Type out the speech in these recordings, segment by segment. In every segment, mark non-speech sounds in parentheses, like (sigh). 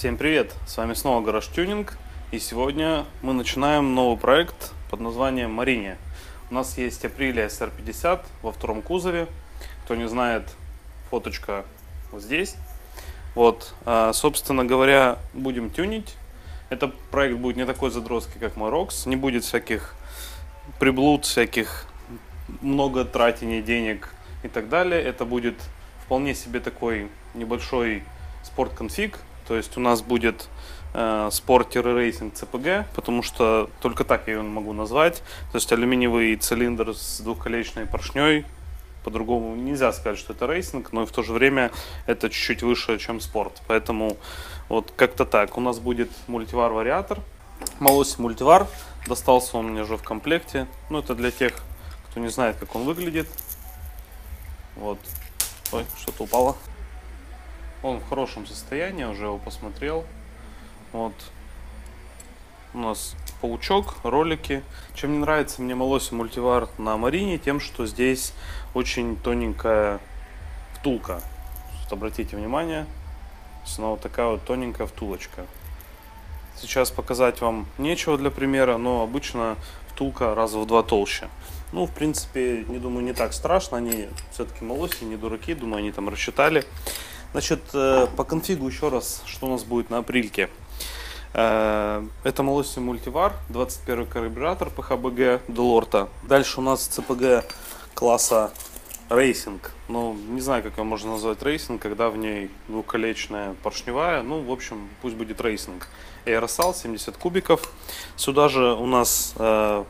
Всем привет! С вами снова Гараж Тюнинг. И сегодня мы начинаем новый проект под названием Марине. У нас есть Априлия SR50 во втором кузове. Кто не знает, фоточка вот здесь. Вот, а, собственно говоря, будем тюнить. Это проект будет не такой задротский, как мой. Не будет всяких приблуд, всяких много тратения денег и так далее. Это будет вполне себе такой небольшой спорт-конфиг. То есть у нас будет э, спорт- racing ЦПГ, потому что только так я его могу назвать. То есть алюминиевый цилиндр с двухколечной поршней. По-другому нельзя сказать, что это racing, но и в то же время это чуть-чуть выше, чем спорт. Поэтому вот как-то так. У нас будет Multivar вариатор. Malossi Multivar. Достался он мне уже в комплекте. Ну, это для тех, кто не знает, как он выглядит. Вот. Ой, что-то упало. Он в хорошем состоянии, уже его посмотрел. Вот. У нас паучок, ролики. Чем не нравится мне Молоси мультивар на Марине, тем, что здесь очень тоненькая втулка. Вот обратите внимание, снова такая вот тоненькая втулочка. Сейчас показать вам нечего для примера, но обычно втулка раза в два толще. Ну, в принципе, не думаю, не так страшно. Они все-таки Malossi, не дураки. Думаю, они там рассчитали. Значит, э, по конфигу еще раз, что у нас будет на апрельке. Э, это Malossi Multivar, 21 карбюратор PHBG Dell'Orto. Дальше у нас ЦПГ класса racing. Ну, не знаю, как его можно назвать racing, когда в ней двухколечная поршневая. Ну, в общем, пусть будет racing. Aerosal 70 кубиков. Сюда же у нас э,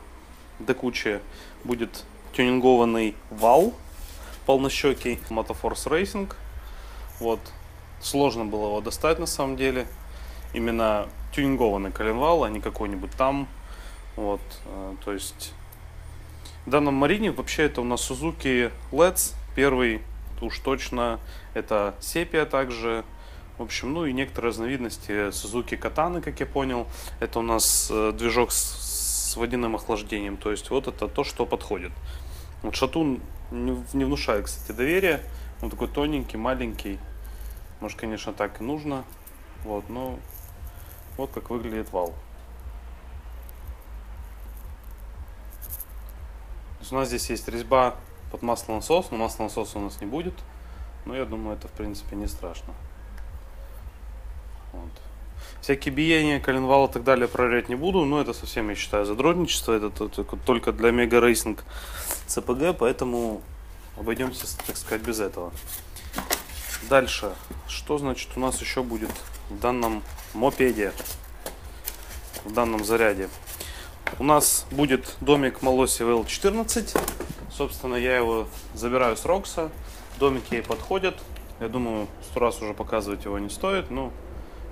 до кучи будет тюнингованный вал полнощекий Motoforce Racing. Вот. Сложно было его достать на самом деле. Именно тюнингованный коленвал, а не какой-нибудь там. Вот. Э, то есть в данном Марине вообще это у нас Suzuki Let's. Первый уж точно. Это Sepia также. В общем, ну и некоторые разновидности Suzuki Katana, как я понял. Это у нас э, движок с, водяным охлаждением. То есть вот это то, что подходит. Вот шатун не внушает, кстати, доверия. Он такой тоненький, маленький. Может, конечно, так и нужно. Вот, но вот как выглядит вал. у нас здесь есть резьба под маслонасос, но маслонасоса у нас не будет. Но я думаю, это в принципе не страшно. Вот. Всякие биения, коленвал и так далее проверять не буду, но это совсем, я считаю, задротничество. Это только для мега racing ЦПГ, поэтому обойдемся, так сказать, без этого. Дальше, что значит у нас еще будет в данном мопеде, в данном заряде? У нас будет домик Malossi VL14. Собственно, я его забираю с Рокса. Домики ей подходят. Я думаю, сто раз уже показывать его не стоит. Но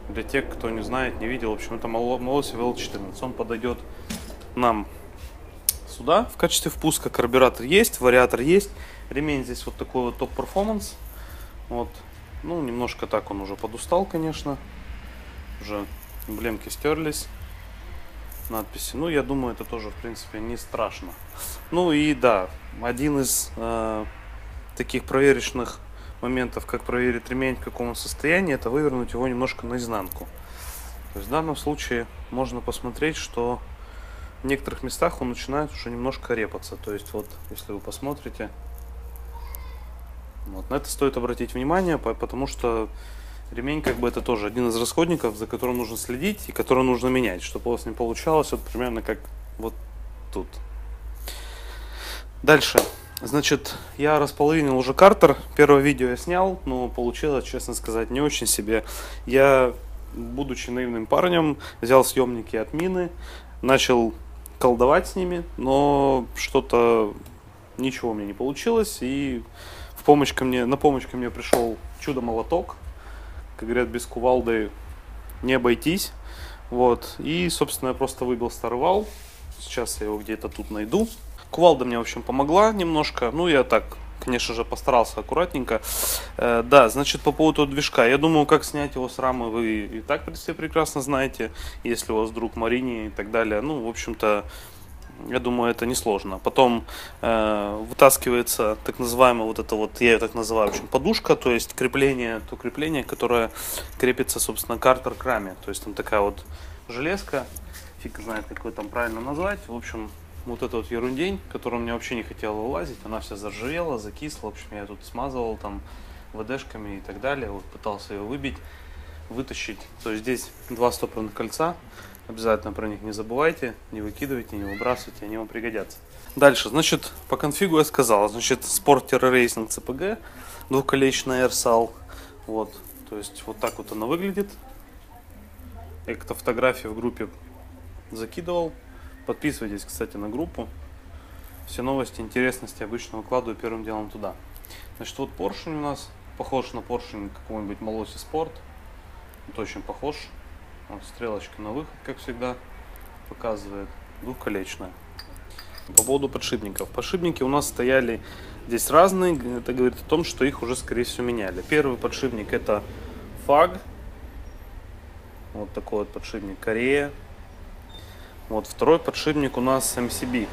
для тех, кто не знает, не видел, в общем, это Malossi VL14. Он подойдет нам сюда в качестве впуска. Карбюратор есть, вариатор есть. Ремень здесь вот такой вот Top Performance. Вот. Ну, немножко так он уже подустал, конечно. Уже эмблемки стерлись. Надписи. Ну, я думаю, это тоже, в принципе, не страшно. Ну и да, один из э, таких проверочных моментов, как проверить ремень в каком состоянии, это вывернуть его немножко наизнанку. То есть в данном случае можно посмотреть, что в некоторых местах он начинает уже немножко репаться. То есть вот, если вы посмотрите, вот. На это стоит обратить внимание, потому что ремень как бы это тоже один из расходников, за которым нужно следить и который нужно менять, чтобы у вас не получалось вот примерно как вот тут. Дальше. Значит, я располовинил уже картер. Первое видео я снял, но получилось, честно сказать, не очень себе. Я, будучи наивным парнем, взял съемники от мины, начал колдовать с ними, но что-то ничего у меня не получилось. И помощь ко мне, на помощь ко мне пришел чудо-молоток. Как говорят, без кувалды не обойтись. Вот. И, собственно, я просто выбил старый вал. Сейчас я его где-то тут найду. Кувалда мне, в общем, помогла немножко. Ну, я так, конечно же, постарался аккуратненько. Э, да, значит, по поводу движка. Я думаю, как снять его с рамы, вы и так все прекрасно знаете. Если у вас друг Марине и так далее. Ну, в общем-то, Я думаю, это несложно. Потом э, вытаскивается так называемая вот это вот, я ее так называю, в общем, подушка, то есть крепление, то крепление, которое крепится, собственно, к артер-краме. То есть там такая вот железка, фиг знает, как ее там правильно назвать. В общем, вот эта вот ерундень, которую мне вообще не хотела вылазить, она вся заржавела, закисла. В общем, я тут смазывал там ВДшками и так далее. Вот пытался ее выбить, вытащить. То есть здесь два стопорных кольца. Обязательно про них не забывайте, не выкидывайте, не выбрасывайте, они вам пригодятся. Дальше, значит, по конфигу я сказал. Значит, Sport Racing CPG, двухколечная AirSal. Вот, то есть вот так вот она выглядит. Я как-то фотографии в группе закидывал. Подписывайтесь, кстати, на группу. Все новости, интересности обычно выкладываю первым делом туда. Значит, вот поршень у нас похож на поршень какого-нибудь Молоси Спорт. Вот очень похож. Вот стрелочка на выход, как всегда, показывает. Двухколечная. По поводу подшипников. Подшипники у нас стояли здесь разные. Это говорит о том, что их уже, скорее всего, меняли. Первый подшипник это FAG. Вот такой вот подшипник Корея. Вот второй подшипник у нас MCB.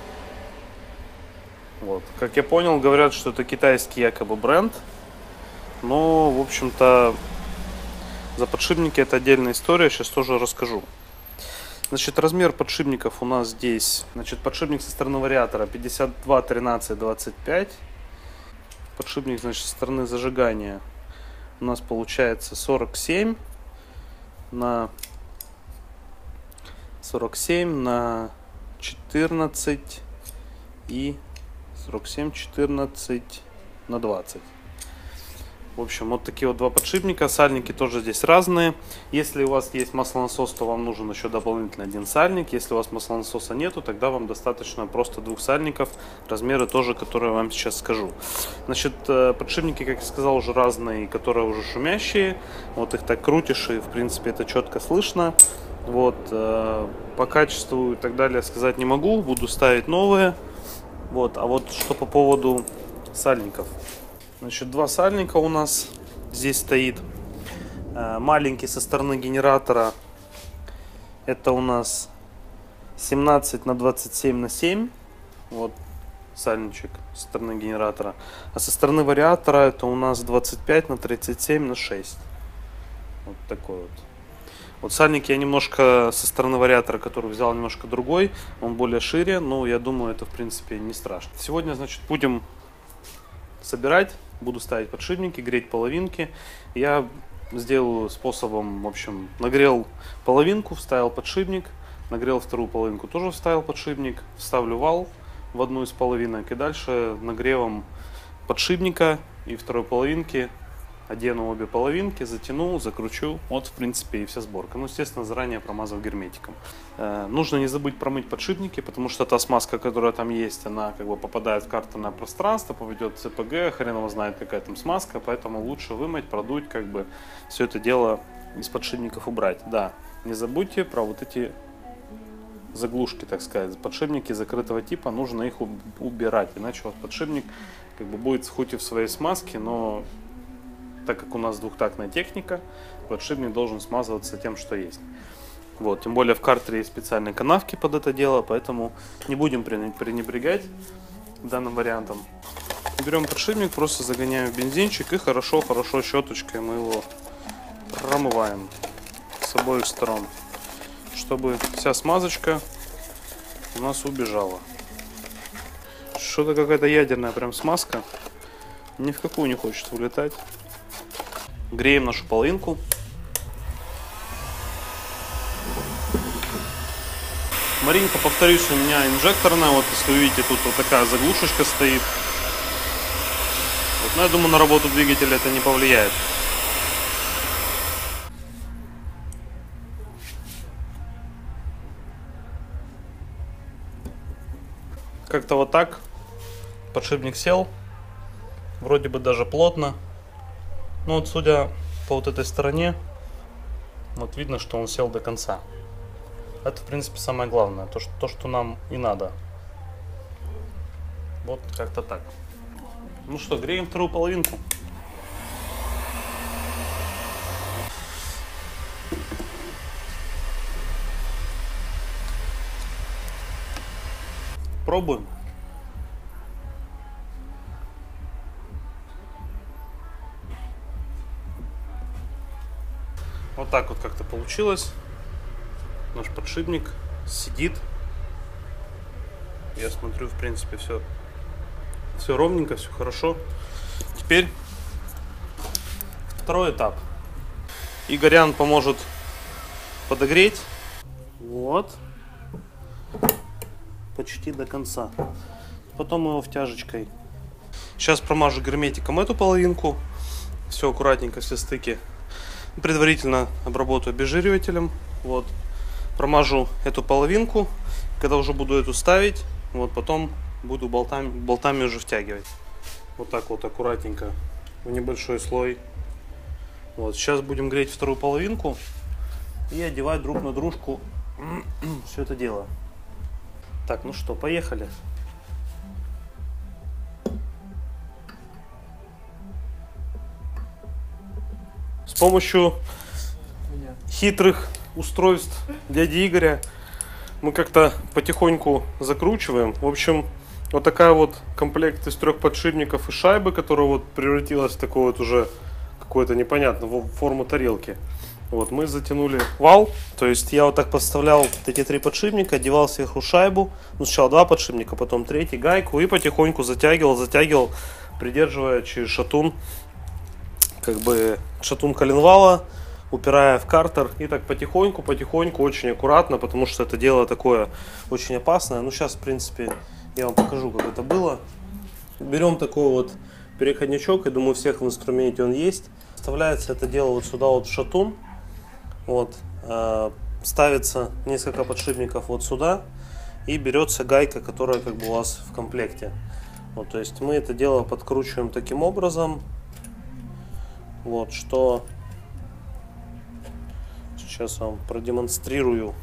Вот. Как я понял, говорят, что это китайский якобы бренд. Но, в общем-то, за подшипники это отдельная история, сейчас тоже расскажу. Значит, размер подшипников у нас здесь. Значит, подшипник со стороны вариатора 52, 13, 25. Подшипник, значит, со стороны зажигания у нас получается 47 на 47 на 14 и 47, 14 на 20. В общем, вот такие вот два подшипника. Сальники тоже здесь разные. Если у вас есть маслонасос, то вам нужен еще дополнительно один сальник. Если у вас маслонасоса нету, тогда вам достаточно просто двух сальников. Размеры тоже, которые я вам сейчас скажу. Значит, э, подшипники, как я сказал, уже разные, которые уже шумящие. Вот их так крутишь, и в принципе это четко слышно. Вот, э, по качеству и так далее сказать не могу. Буду ставить новые. Вот, а вот что по поводу сальников. Значит, два сальника у нас здесь стоит. Э, маленький со стороны генератора. Это у нас 17 на 27 на 7. Вот сальничек со стороны генератора. А со стороны вариатора это у нас 25 на 37 на 6. Вот такой вот. Вот сальник я немножко со стороны вариатора, который взял немножко другой, он более шире, но я думаю, это в принципе не страшно. Сегодня, значит, будем собирать буду ставить подшипники, греть половинки. Я сделаю способом, в общем, нагрел половинку, вставил подшипник, нагрел вторую половинку, тоже вставил подшипник, вставлю вал в одну из половинок и дальше нагревом подшипника и второй половинки одену обе половинки, затяну, закручу. Вот, в принципе, и вся сборка. Ну, естественно, заранее промазав герметиком. Э, нужно не забыть промыть подшипники, потому что та смазка, которая там есть, она как бы попадает в картонное пространство, поведет ЦПГ, хрен его знает, какая там смазка, поэтому лучше вымыть, продуть, как бы все это дело из подшипников убрать. Да, не забудьте про вот эти заглушки, так сказать, подшипники закрытого типа, нужно их убирать, иначе вас подшипник как бы будет хоть и в своей смазке, но так как у нас двухтактная техника, подшипник должен смазываться тем, что есть. Вот, тем более в картере есть специальные канавки под это дело, поэтому не будем пренебрегать данным вариантом. Берем подшипник, просто загоняем в бензинчик и хорошо-хорошо щеточкой мы его промываем с обоих сторон, чтобы вся смазочка у нас убежала. Что-то какая-то ядерная прям смазка, ни в какую не хочет улетать. Греем нашу половинку. Маринка, повторюсь, у меня инжекторная. Вот если вы видите, тут вот такая заглушечка стоит. Вот, но я думаю, на работу двигателя это не повлияет. Как-то вот так. Подшипник сел. Вроде бы даже плотно. Ну вот судя по вот этой стороне, вот видно, что он сел до конца. Это, в принципе, самое главное, то, что, то, что нам и надо. Вот как-то так. Ну что, греем вторую половинку. попробуем. Вот так вот как-то получилось. Наш подшипник сидит. Я смотрю, в принципе, все, все ровненько, все хорошо. Теперь второй этап. Игорян поможет подогреть. Вот. Почти до конца. Потом его втяжечкой. Сейчас промажу герметиком эту половинку. Все аккуратненько, все стыки. Предварительно обработаю обезжиривателем. Вот. Промажу эту половинку. Когда уже буду эту ставить, вот потом буду болтами, болтами уже втягивать. Вот так вот аккуратненько в небольшой слой. Вот, сейчас будем греть вторую половинку и одевать друг на дружку (clears throat) все это дело. Так, ну что, поехали. С помощью хитрых устройств дяди Игоря мы как-то потихоньку закручиваем. В общем, вот такая вот комплект из трех подшипников и шайбы, которая вот превратилась в такую вот уже какую-то непонятную форму тарелки. Вот, мы затянули вал, то есть я вот так подставлял вот эти три подшипника, одевал сверху шайбу, ну сначала два подшипника, потом третий, гайку и потихоньку затягивал, затягивал, придерживая через шатун, как бы шатун коленвала, упирая в картер и так потихоньку, потихоньку, очень аккуратно, потому что это дело такое очень опасное. Ну сейчас, в принципе, я вам покажу, как это было. Берем такой вот переходничок, я думаю, у всех в инструменте он есть. Вставляется это дело вот сюда вот в шатун. Вот. Э, ставится несколько подшипников вот сюда. И берется гайка, которая как бы у вас в комплекте. Вот, то есть мы это дело подкручиваем таким образом, вот, что сейчас вам продемонстрирую.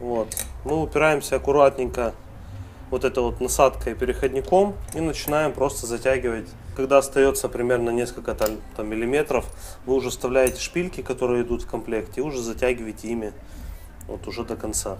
Вот, мы упираемся аккуратненько вот этой вот насадкой переходником и начинаем просто затягивать. Когда остается примерно несколько там, там, миллиметров, вы уже вставляете шпильки, которые идут в комплекте, и уже затягиваете ими вот уже до конца.